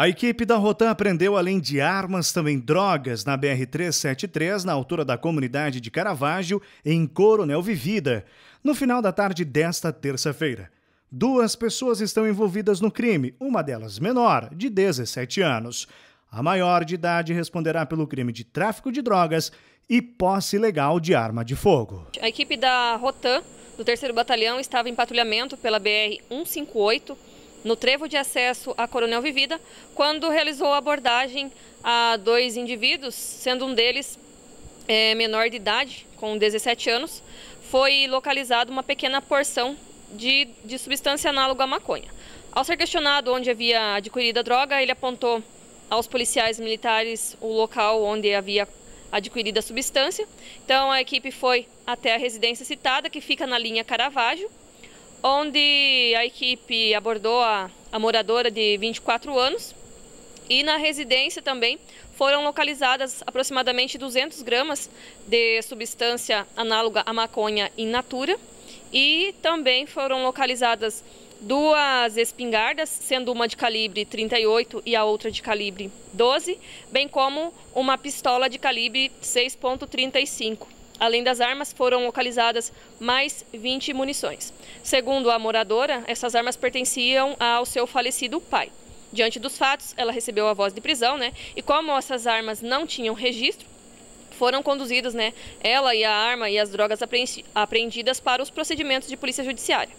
A equipe da Rotan apreendeu, além de armas, também drogas na BR-373, na altura da comunidade de Caravaggio, em Coronel Vivida, no final da tarde desta terça-feira. Duas pessoas estão envolvidas no crime, uma delas menor, de 17 anos. A maior de idade responderá pelo crime de tráfico de drogas e posse ilegal de arma de fogo. A equipe da Rotan, do 3 Batalhão, estava em patrulhamento pela BR-158 no trevo de acesso a Coronel Vivida, quando realizou a abordagem a dois indivíduos, sendo um deles é, menor de idade, com 17 anos, foi localizada uma pequena porção de, de substância análoga à maconha. Ao ser questionado onde havia adquirido a droga, ele apontou aos policiais militares o local onde havia adquirido a substância. Então a equipe foi até a residência citada, que fica na linha Caravaggio, onde a equipe abordou a, a moradora de 24 anos e na residência também foram localizadas aproximadamente 200 gramas de substância análoga à maconha in natura e também foram localizadas duas espingardas, sendo uma de calibre 38 e a outra de calibre 12, bem como uma pistola de calibre 6.35. Além das armas, foram localizadas mais 20 munições. Segundo a moradora, essas armas pertenciam ao seu falecido pai. Diante dos fatos, ela recebeu a voz de prisão, né? E como essas armas não tinham registro, foram conduzidas, né? Ela e a arma e as drogas apreendidas para os procedimentos de polícia judiciária.